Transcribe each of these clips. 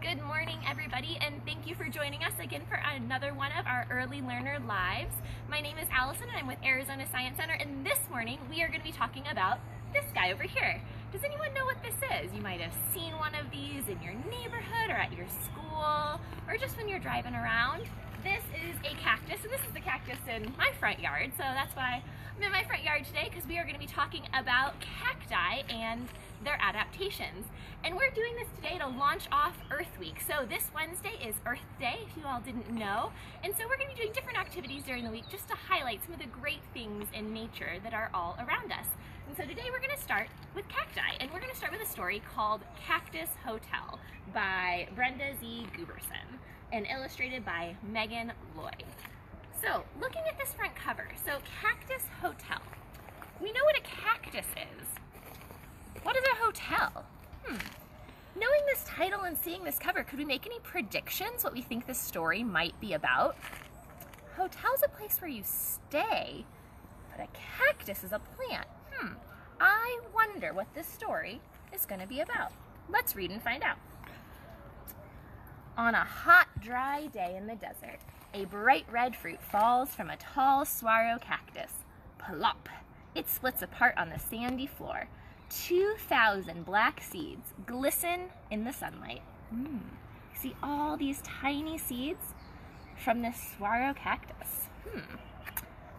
Good morning, everybody, and thank you for joining us again for another one of our Early Learner Lives. My name is Allison, and I'm with Arizona Science Center, and this morning we are going to be talking about this guy over here. Does anyone know what this is? You might have seen one of these in your neighborhood or at your school, or just when you're driving around. This is a cactus, and this is the cactus in my front yard, so that's why I'm in my front yard today, because we are going to be talking about cacti and their adaptations. And we're doing this today to launch off Earth Week. So this Wednesday is Earth Day, if you all didn't know. And so we're going to be doing different activities during the week just to highlight some of the great things in nature that are all around us. So today we're going to start with cacti, and we're going to start with a story called Cactus Hotel by Brenda Z. Guiberson and illustrated by Megan Lloyd. So looking at this front cover, so Cactus Hotel. We know what a cactus is. What is a hotel? Hmm. Knowing this title and seeing this cover, could we make any predictions what we think this story might be about? Hotel's a place where you stay, but a cactus is a plant. Hmm. I wonder what this story is going to be about. Let's read and find out. On a hot, dry day in the desert, a bright red fruit falls from a tall saguaro cactus. Plop! It splits apart on the sandy floor. 2,000 black seeds glisten in the sunlight. Mm. See all these tiny seeds from this saguaro cactus. Hmm.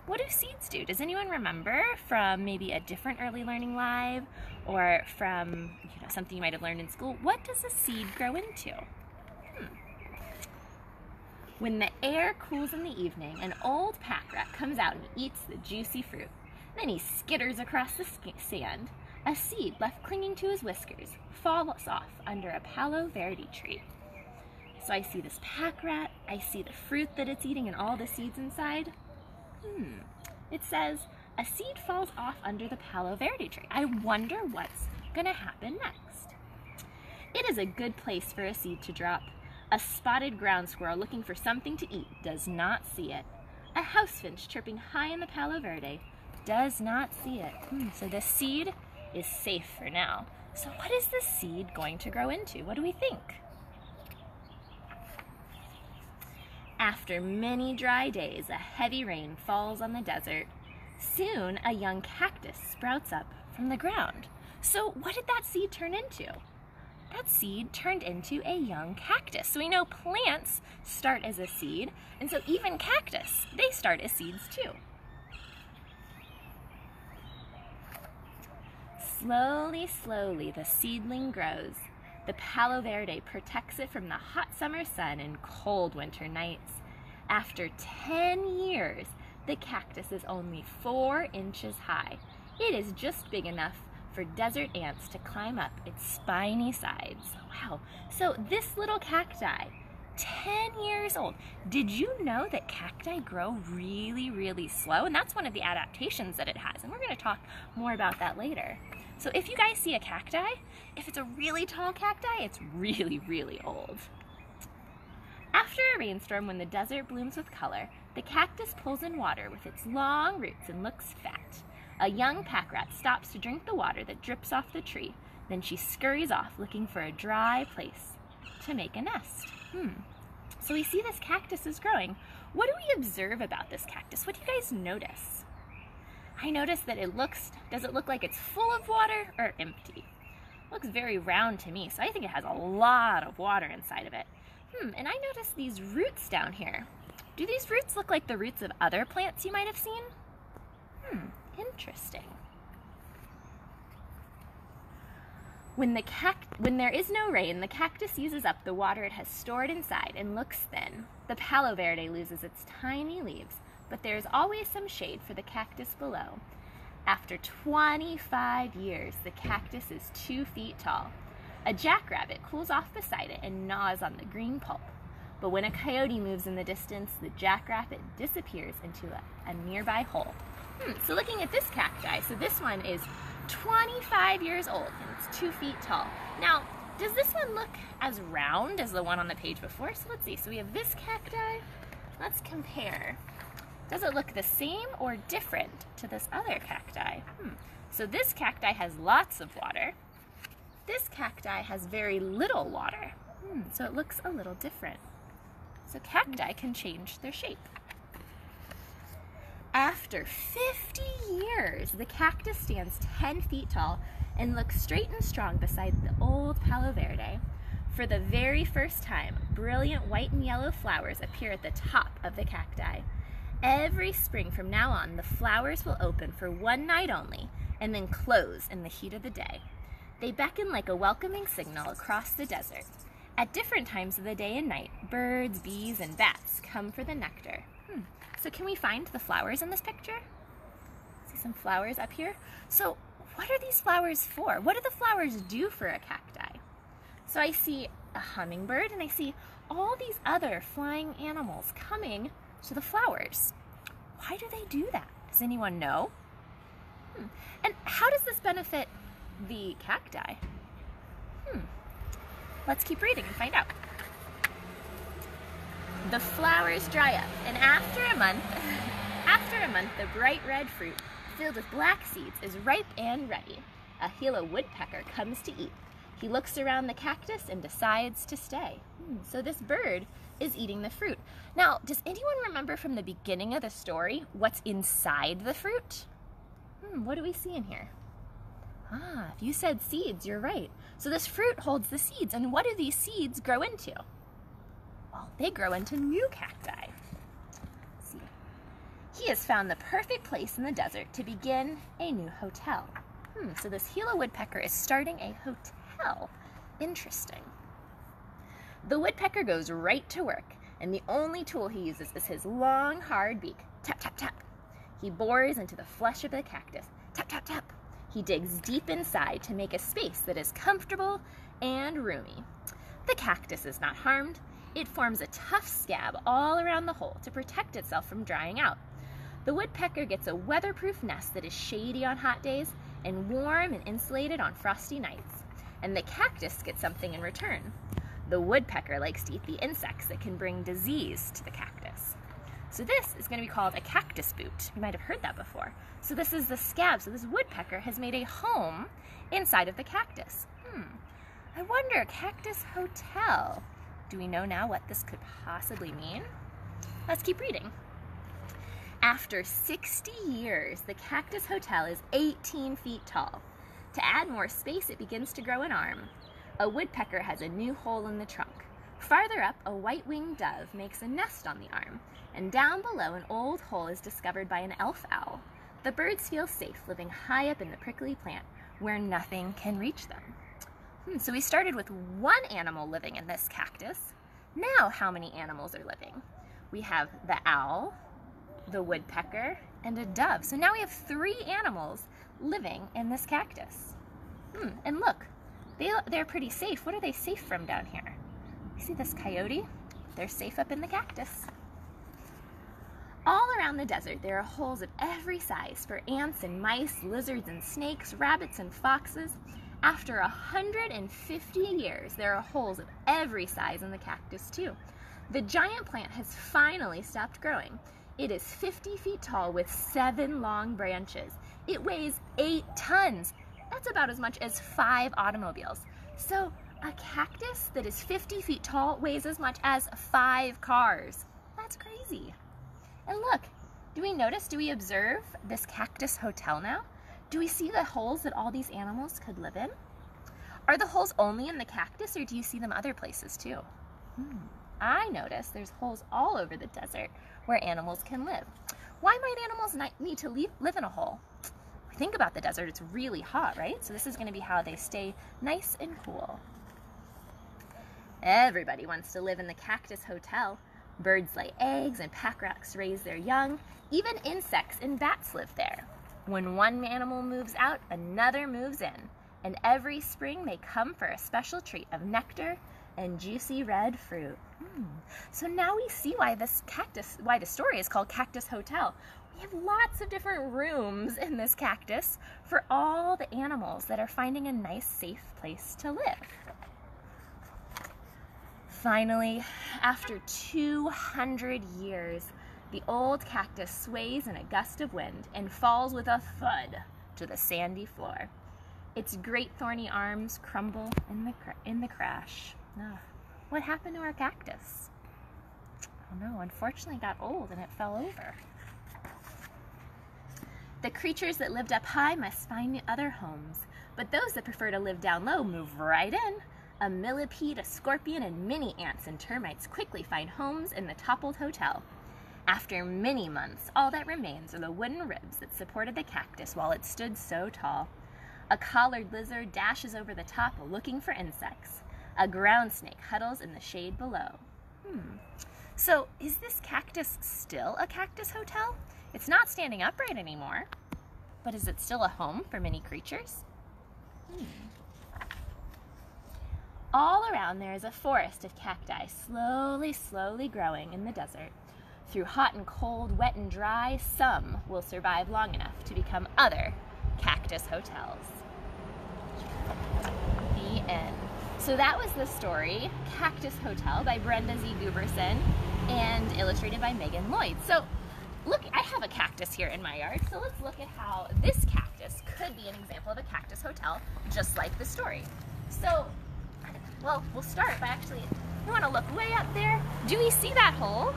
What do seeds do? Does anyone remember from maybe a different early learning live or from you know, something you might have learned in school? What does a seed grow into? Hmm. When the air cools in the evening, an old pack rat comes out and eats the juicy fruit. Then he skitters across the sand a seed left clinging to his whiskers falls off under a palo verde tree. So I see this pack rat, I see the fruit that it's eating and all the seeds inside. Hmm. It says, a seed falls off under the palo verde tree. I wonder what's gonna happen next. It is a good place for a seed to drop. A spotted ground squirrel looking for something to eat does not see it. A house finch chirping high in the palo verde does not see it. Hmm. So the seed is safe for now. So what is the seed going to grow into? What do we think? After many dry days, a heavy rain falls on the desert. Soon, a young cactus sprouts up from the ground. So what did that seed turn into? That seed turned into a young cactus. So we know plants start as a seed, and so even cactus, they start as seeds too. Slowly, slowly, the seedling grows. The palo verde protects it from the hot summer sun and cold winter nights. After 10 years, the cactus is only four inches high. It is just big enough for desert ants to climb up its spiny sides. Wow. So this little cacti, 10 years old. Did you know that cacti grow really, really slow? And that's one of the adaptations that it has. And we're going to talk more about that later. So if you guys see a cacti, if it's a really tall cacti, it's really, really old. After a rainstorm, when the desert blooms with color, the cactus pulls in water with its long roots and looks fat. A young pack rat stops to drink the water that drips off the tree. Then she scurries off looking for a dry place to make a nest. Hmm. So we see this cactus is growing. What do we observe about this cactus? What do you guys notice? I noticed that it looks, does it look like it's full of water or empty? It looks very round to me, so I think it has a lot of water inside of it. Hmm, and I noticed these roots down here. Do these roots look like the roots of other plants you might have seen? Hmm, interesting. When, the cact when there is no rain, the cactus uses up the water it has stored inside and looks thin. The palo verde loses its tiny leaves but there is always some shade for the cactus below. After 25 years, the cactus is two feet tall. A jackrabbit cools off beside it and gnaws on the green pulp. But when a coyote moves in the distance, the jackrabbit disappears into a, a nearby hole. Hmm, so looking at this cacti, so this one is 25 years old and it's two feet tall. Now, does this one look as round as the one on the page before? So let's see. So we have this cacti. Let's compare. Does it look the same or different to this other cacti? Hmm. So this cacti has lots of water. This cacti has very little water. Hmm, so it looks a little different. So cacti can change their shape. After 50 years, the cactus stands 10 feet tall and looks straight and strong beside the old Palo Verde. For the very first time, brilliant white and yellow flowers appear at the top of the cacti. Every spring from now on, the flowers will open for one night only and then close in the heat of the day. They beckon like a welcoming signal across the desert. At different times of the day and night, birds, bees, and bats come for the nectar. Hmm. So can we find the flowers in this picture? See some flowers up here? So what are these flowers for? What do the flowers do for a cacti? So I see a hummingbird and I see all these other flying animals coming to the flowers. Why do they do that? Does anyone know? Hmm. And how does this benefit the cacti? Hmm. Let's keep reading and find out. The flowers dry up, and after a month, after a month, the bright red fruit filled with black seeds is ripe and ready. A Gila woodpecker comes to eat. He looks around the cactus and decides to stay. Hmm. So this bird is eating the fruit. Now, does anyone remember from the beginning of the story what's inside the fruit? Hmm, what do we see in here? Ah, if you said seeds, you're right. So this fruit holds the seeds, and what do these seeds grow into? Well, they grow into new cacti. Let's see. He has found the perfect place in the desert to begin a new hotel. Hmm, so this Gila woodpecker is starting a hotel. Interesting. The woodpecker goes right to work, and the only tool he uses is his long, hard beak. Tap, tap, tap. He bores into the flesh of the cactus. Tap, tap, tap. He digs deep inside to make a space that is comfortable and roomy. The cactus is not harmed. It forms a tough scab all around the hole to protect itself from drying out. The woodpecker gets a weatherproof nest that is shady on hot days and warm and insulated on frosty nights. And the cactus gets something in return. The woodpecker likes to eat the insects that can bring disease to the cactus. So this is going to be called a cactus boot. You might have heard that before. So this is the scab. So this woodpecker has made a home inside of the cactus. Hmm. I wonder, cactus hotel. Do we know now what this could possibly mean? Let's keep reading. After 60 years, the cactus hotel is 18 feet tall. To add more space, it begins to grow an arm. A woodpecker has a new hole in the trunk. Farther up, a white-winged dove makes a nest on the arm, and down below an old hole is discovered by an elf owl. The birds feel safe living high up in the prickly plant where nothing can reach them. Hmm, so we started with one animal living in this cactus. Now how many animals are living? We have the owl, the woodpecker, and a dove. So now we have three animals living in this cactus. Hmm, and look, they, they're pretty safe. What are they safe from down here? You see this coyote? They're safe up in the cactus. All around the desert, there are holes of every size for ants and mice, lizards and snakes, rabbits and foxes. After 150 years, there are holes of every size in the cactus too. The giant plant has finally stopped growing. It is 50 feet tall with seven long branches. It weighs eight tons that's about as much as five automobiles. So a cactus that is 50 feet tall weighs as much as five cars. That's crazy. And look, do we notice, do we observe this cactus hotel now? Do we see the holes that all these animals could live in? Are the holes only in the cactus or do you see them other places too? Hmm. I notice there's holes all over the desert where animals can live. Why might animals need to live in a hole? Think about the desert, it's really hot, right? So this is gonna be how they stay nice and cool. Everybody wants to live in the Cactus Hotel. Birds lay eggs and pack rats raise their young. Even insects and bats live there. When one animal moves out, another moves in. And every spring they come for a special treat of nectar and juicy red fruit. Mm. So now we see why this cactus, why the story is called Cactus Hotel. We have lots of different rooms in this cactus for all the animals that are finding a nice, safe place to live. Finally, after 200 years, the old cactus sways in a gust of wind and falls with a thud to the sandy floor. Its great thorny arms crumble in the, in the crash. Oh. what happened to our cactus? Oh no, unfortunately it got old and it fell over. The creatures that lived up high must find other homes, but those that prefer to live down low move right in. A millipede, a scorpion, and many ants and termites quickly find homes in the toppled hotel. After many months, all that remains are the wooden ribs that supported the cactus while it stood so tall. A collared lizard dashes over the top looking for insects. A ground snake huddles in the shade below. Hmm. So, is this cactus still a cactus hotel? It's not standing upright anymore, but is it still a home for many creatures? Hmm. All around there is a forest of cacti, slowly, slowly growing in the desert. Through hot and cold, wet and dry, some will survive long enough to become other cactus hotels. The end. So that was the story, Cactus Hotel by Brenda Z. Guiberson and illustrated by Megan Lloyd. So look, I have a cactus here in my yard, so let's look at how this cactus could be an example of a cactus hotel, just like the story. So, well, we'll start by actually, you wanna look way up there? Do we see that hole?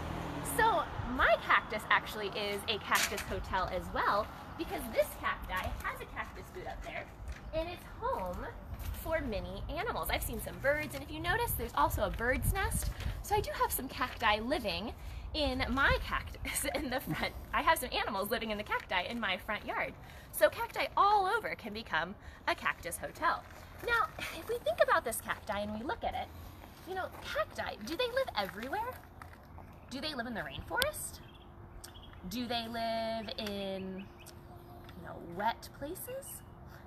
So my cactus actually is a cactus hotel as well, because this cacti has a cactus boot up there, and it's home for many animals. I've seen some birds, and if you notice, there's also a bird's nest. So I do have some cacti living in my cactus in the front. I have some animals living in the cacti in my front yard. So cacti all over can become a cactus hotel. Now, if we think about this cacti and we look at it, you know, cacti, do they live everywhere? Do they live in the rainforest? Do they live in, you know, wet places?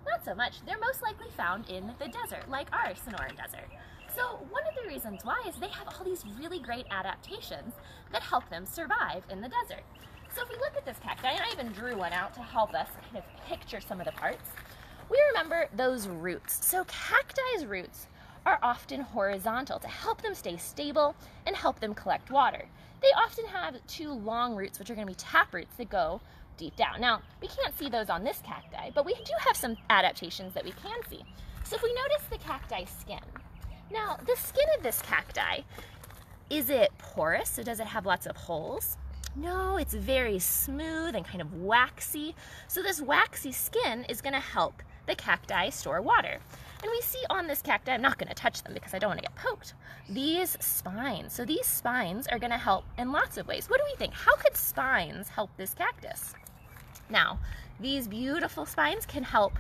Not so much. They're most likely found in the desert, like our Sonoran Desert. So one of the reasons why is they have all these really great adaptations that help them survive in the desert. So if we look at this cacti, and I even drew one out to help us kind of picture some of the parts, we remember those roots. So cacti's roots are often horizontal to help them stay stable and help them collect water. They often have two long roots, which are going to be tap roots that go deep down. Now, we can't see those on this cacti, but we do have some adaptations that we can see. So if we notice the cacti skin, now the skin of this cacti, is it porous? So does it have lots of holes? No, it's very smooth and kind of waxy. So this waxy skin is gonna help the cacti store water. And we see on this cacti, I'm not gonna touch them because I don't wanna get poked, these spines. So these spines are gonna help in lots of ways. What do we think? How could spines help this cactus? Now, these beautiful spines can help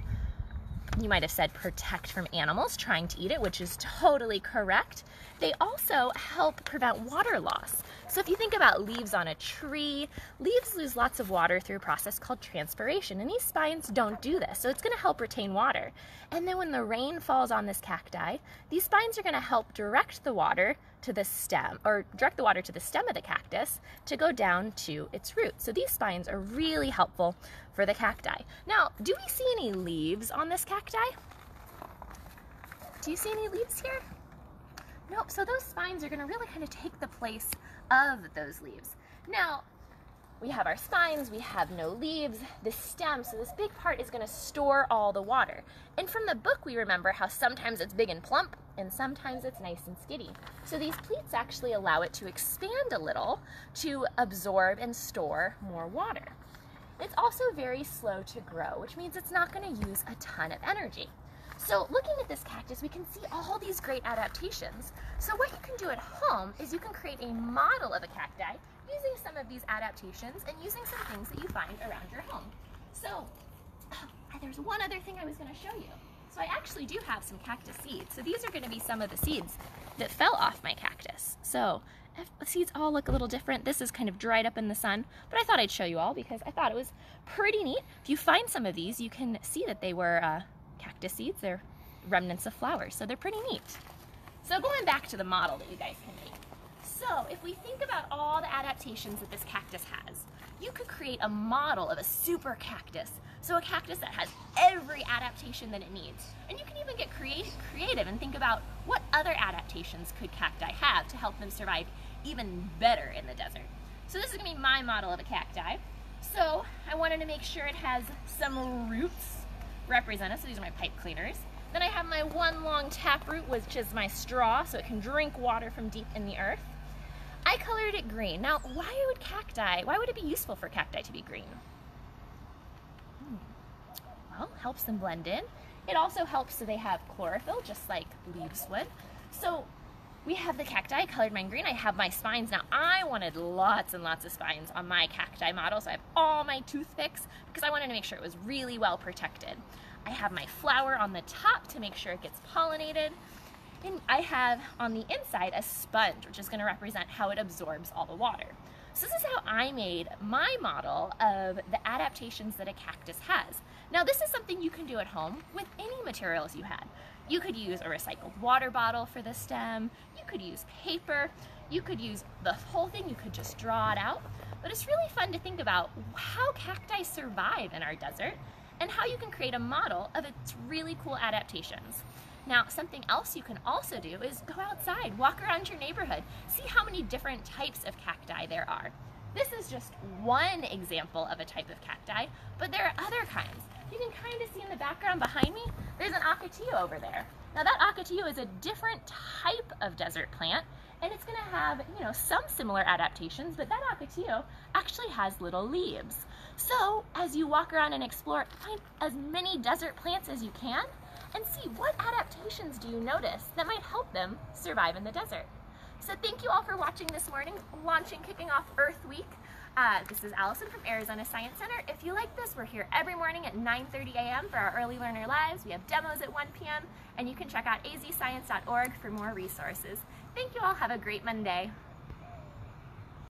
you might have said protect from animals trying to eat it, which is totally correct. They also help prevent water loss. So if you think about leaves on a tree, leaves lose lots of water through a process called transpiration, and these spines don't do this, so it's gonna help retain water. And then when the rain falls on this cacti, these spines are gonna help direct the water to the stem, or direct the water to the stem of the cactus to go down to its roots. So these spines are really helpful for the cacti. Now, do we see any leaves on this cacti? Do you see any leaves here? Nope, so those spines are gonna really kind of take the place of those leaves. Now, we have our spines, we have no leaves, the stem, so this big part is gonna store all the water. And from the book, we remember how sometimes it's big and plump, and sometimes it's nice and skitty. So these pleats actually allow it to expand a little to absorb and store more water. It's also very slow to grow, which means it's not gonna use a ton of energy. So looking at this cactus, we can see all these great adaptations. So what you can do at home is you can create a model of a cacti using some of these adaptations and using some things that you find around your home. So there's one other thing I was gonna show you. So I actually do have some cactus seeds. So these are gonna be some of the seeds that fell off my cactus. So the seeds all look a little different. This is kind of dried up in the sun, but I thought I'd show you all because I thought it was pretty neat. If you find some of these, you can see that they were uh, cactus seeds. They're remnants of flowers, so they're pretty neat. So going back to the model that you guys can make. So if we think about all the adaptations that this cactus has, you could create a model of a super cactus. So a cactus that has every adaptation that it needs. And you can even get creative, creative and think about what other adaptations could cacti have to help them survive even better in the desert. So this is gonna be my model of a cacti. So I wanted to make sure it has some roots represented. So these are my pipe cleaners. Then I have my one long taproot, which is my straw, so it can drink water from deep in the earth. I colored it green. Now, why would cacti, why would it be useful for cacti to be green? Hmm. Well, helps them blend in. It also helps so they have chlorophyll, just like leaves would. So we have the cacti, colored mine green. I have my spines. Now I wanted lots and lots of spines on my cacti model, so I have all my toothpicks because I wanted to make sure it was really well protected. I have my flower on the top to make sure it gets pollinated. And I have on the inside a sponge, which is gonna represent how it absorbs all the water. So this is how I made my model of the adaptations that a cactus has. Now this is something you can do at home with any materials you had. You could use a recycled water bottle for the stem, you could use paper, you could use the whole thing, you could just draw it out. But it's really fun to think about how cacti survive in our desert and how you can create a model of its really cool adaptations. Now, something else you can also do is go outside, walk around your neighborhood, see how many different types of cacti there are. This is just one example of a type of cacti, but there are other kinds. You can kind of see in the background behind me, there's an ocotillo over there. Now that ocotillo is a different type of desert plant, and it's gonna have, you know, some similar adaptations, but that ocotillo actually has little leaves. So as you walk around and explore, find as many desert plants as you can, and see what adaptations do you notice that might help them survive in the desert. So thank you all for watching this morning, launching, kicking off Earth Week. Uh, this is Allison from Arizona Science Center. If you like this, we're here every morning at 9.30 a.m. for our Early Learner Lives. We have demos at 1 p.m. and you can check out azscience.org for more resources. Thank you all. Have a great Monday.